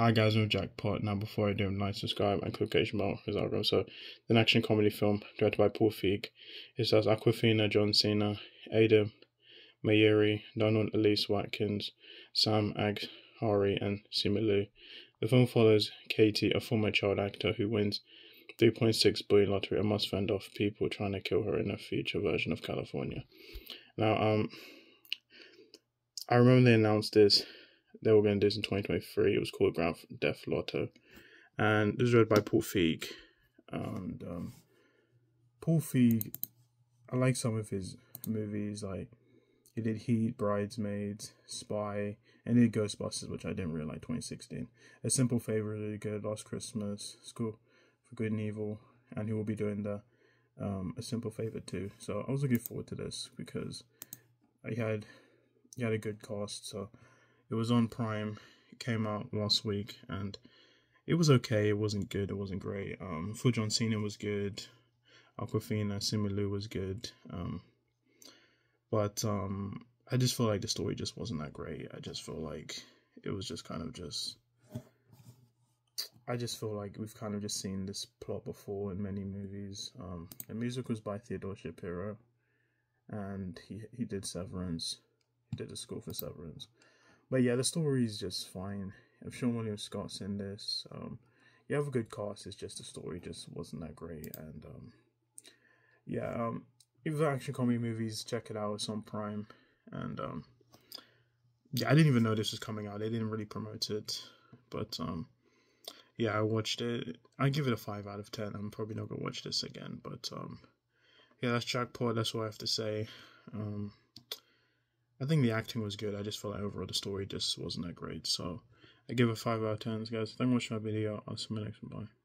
Hi guys, I'm Jackpot. Now before I do, like, subscribe and click the bell because I'll go. So, the action comedy film directed by Paul Feig. It stars Awkwafina, John Cena, Ayden Mayeri, Donald Elise Watkins, Sam Asghari, and Simu Liu. The film follows Katie, a former child actor who wins 3.6 billion lottery and must fend off people trying to kill her in a future version of California. Now, um, I remember they announced this they were going to do this in 2023. It was called Grand Theft Lotto, and this was read by Paul Feig. And um, Paul Feig, I like some of his movies. Like he did Heat, Bridesmaids, Spy, and he did Ghostbusters, which I didn't really like 2016. A Simple Favor, really good. Last Christmas, School for Good and Evil, and he will be doing the um, A Simple Favor too. So I was looking forward to this because I had he had a good cast. So it was on Prime. It came out last week, and it was okay. It wasn't good. It wasn't great. Um, for John Cena was good. Awkwafina Simu Liu was good. Um, but um, I just feel like the story just wasn't that great. I just feel like it was just kind of just. I just feel like we've kind of just seen this plot before in many movies. Um, the music was by Theodore Shapiro, and he he did Severance. He did the score for Severance. But yeah, the story is just fine. If Seann William Scott's in this, um, you have a good cast. It's just the story just wasn't that great. And um, yeah, um, if action comedy movies, check it out. It's on Prime. And um, yeah, I didn't even know this was coming out. They didn't really promote it, but um, yeah, I watched it. I give it a five out of ten. I'm probably not gonna watch this again, but um, yeah, that's Jackpot. That's what I have to say. Um, I think the acting was good. I just felt like overall the story just wasn't that great. So I give it 5 out of 10, guys. Thank you for watching my video. I'll see you next one. Bye.